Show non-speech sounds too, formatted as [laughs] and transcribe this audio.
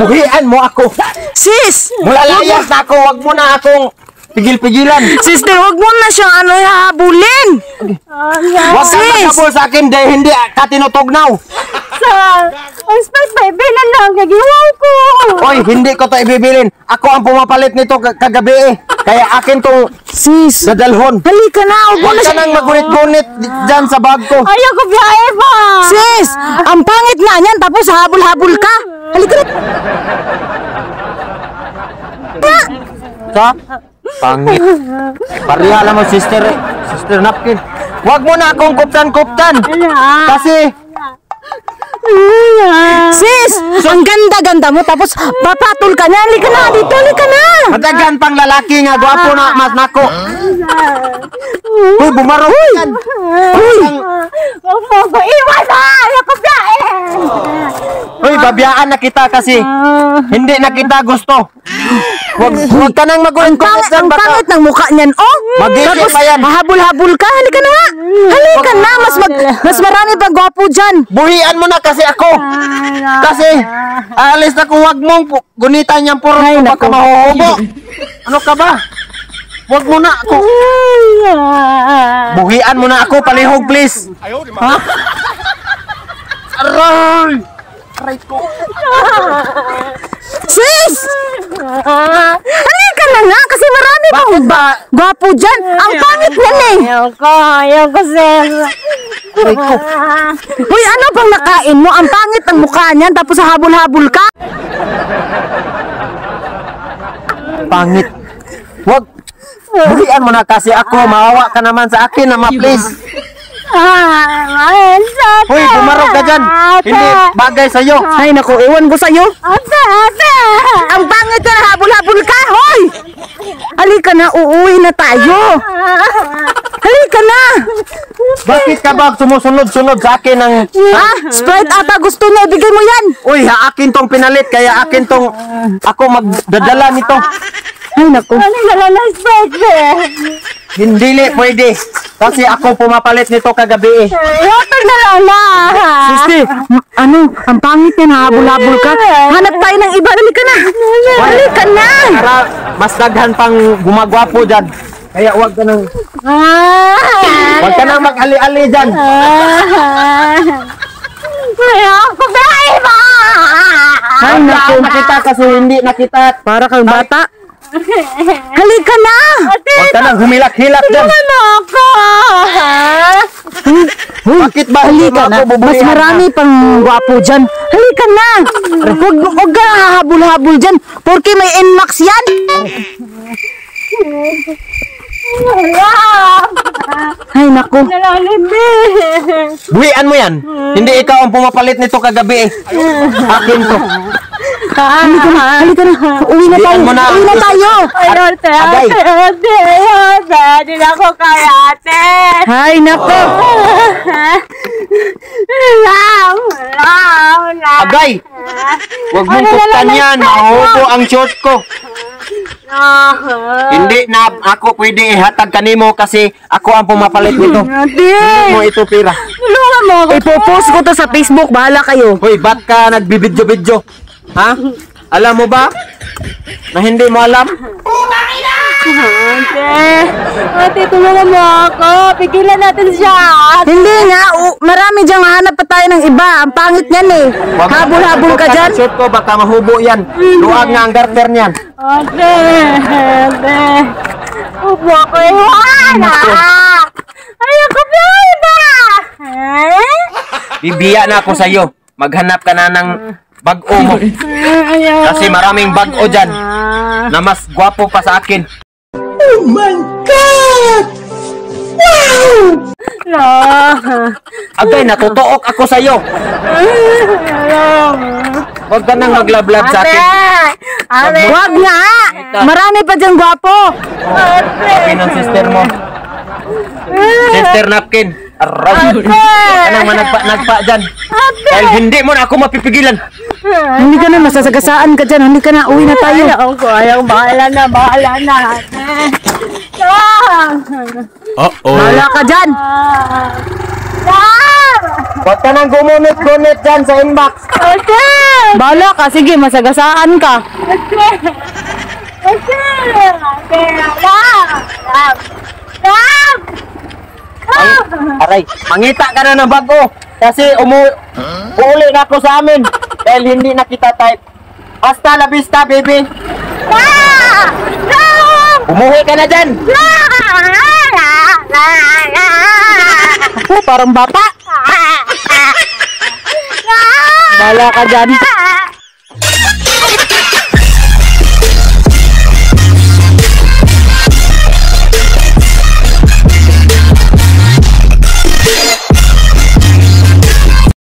Buhian mo ako. Sis! Mula layas na ako, wag mo na akong pigil-pigilan. Sister, huwag mo na siyang ano habulin. Wag ka Sis! magkabol sa akin dahil hindi ka tinutugnaw. Sa, ang spike baby na lang, nagiwaw ko. Oy, hindi ko to ibibilin. Ako ang pumapalit nito ka- kagabi eh. Kaya akin tong Sis! dadalhon. Halika na, huwag mo Huwag na ka siya. nang magunit-gunit dyan sa bag ko. Ayaw ko biyahe pa. Sis! Ang pangit nga niyan, tapos habol-habol ka. Halika na. Sa? Pangit. Pariha lang mo, sister. Sister napkin. Huwag mo na akong kuptan-kuptan. Kasi, Sis! Ang ganda-ganda mo, tapos papatol ka na. Halika na, dito, halika na. matagan pang lalaki nga, gwapo na, mas nako. Uy, bumaro ka yan. Uy! Huwag mo ko iwan na. Ayaw ko biyahe. Uy, babiyaan na kita kasi hindi na kita gusto. Huwag, huwag ka nang Ang magulit pangit, ang pangit ng mukha niyan, oh! Mag-isip Tapos, pa yan. hahabol-habol ka. Halika na nga. Halika na, mas, mag, mas marami pang gwapo dyan. Buhian mo na kasi ako. Kasi, aalis na kung huwag mong gunitan yung puro ko baka mahuhubo. Ano ka ba? Huwag mo na ako. Buhian mo na ako, palihog please. Ha? Aray! Aray ko. [laughs] Sis! Halika na nga, kasi marami pang ba gwapo dyan. Ang pangit niyan eh. Ayaw ko. Ayaw ko, sis. Aray ko. Uy, ano bang nakain mo? Ang pangit ng mukha niyan, tapos habol-habol ka. Pangit. Huwag. Buhian mo na kasi ako. Maawa ka naman sa akin naman please. Hoy, bumarog ka dyan. Hindi bagay sa'yo. Ay, naku, ewan ko sa'yo. Ang pangit ka na habol-habol ka, hoy! Halika na, uuwi na tayo. Halika na. Bakit ka ba sumusunod-sunod sa akin ng... Ah, Sprite ata gusto niya, ibigay mo yan. Uy, ha, akin tong pinalit, kaya akin tong... Ako magdadala nito. Ay, naku. Ano na lang na spike Hindi pwede. Kasi ako pumapalit nito kagabi eh. Yotag na lang na. Sisti, ano, ang pangit yan, habol-habol ka. Hanap tayo ng iba, halika na. Halika na. Para mas daghan pang gumagwapo dyan. Kaya huwag ka nang... Huwag ka nang mag-ali-ali dyan. Ayaw ko biyahe pa. Ay, naku. Naku, nakita kasi hindi nakita. Para kang bata. Halika na. Huwag ka nang humilak-hilak dyan. Ano ako? Bakit ba hindi mo Halika na. ako Mas marami pang gwapo dyan. Halika na. Huwag, huwag ka habol-habol dyan. Porque may NMAX yan. Ay, naku. Buhian mo yan. Hindi ikaw ang pumapalit nito kagabi eh. Akin to. Halika na. Halika na. Uwi na tayo. Mo na. Uwi na tayo. Ate, Agay. ate, ate. Hindi na ako kaya, ate. Ay, naku. Lang, lang, lang. Agay! Huwag mong kuktan yan. Mahubo ang short ko. Hindi na ako pwede ihatag kanimo kasi ako ang pumapalit nito. Hindi mo ito pira. Tulungan mo ako. Ipopost ko to sa Facebook. Bahala kayo. Hoy, ba't ka nagbibidyo-bidyo? Ha? Alam mo ba? Na hindi mo alam? Ate, ate, tulungan mo ako. Pigilan natin siya. Hindi nga. u- marami dyan. Hanap pa tayo ng iba. Ang pangit niyan eh. Mo Habol-habol ka dyan. ang Short ko, baka mahubo yan. Luwag nga ang garter niyan. Ate, ate. Upo ko iwan. ah. Ayaw ko biyahe ba? Eh? Bibiya na ako sa'yo. Maghanap ka na ng bag-o mo. Kasi maraming bag-o dyan na mas gwapo pa sa akin. No. Agay, natutuok ako sa'yo. Huwag ka nang maglablab sa Ate! akin. Ate! Wag nga. Marami pa dyan gwapo. Ate! Akin ang sister mo. Sister napkin. Aray. Huwag ka nang managpa-nagpa dyan. Dahil hindi mo na ako mapipigilan. Hindi ka na. Masasagasaan ka dyan. Hindi ka na. Uwi na tayo. Ayaw ko, ayaw. Bahala na, bahala na. Ate! Ah! Uh-oh. Bahala ka dyan. Huwag ka nang gumunit-gunit dyan sa inbox. Okay! Bala ka, sige, masagasaan ka. Okay! Okay! Okay! Love! Love! Ay, aray, mangita ka na ng bago. Kasi umu uli na ako sa amin. Dahil hindi na kita type. Hasta la vista, baby. Love! Umuwi ka na dyan. [laughs] Oh, parang bata. [laughs] Bala ka dyan.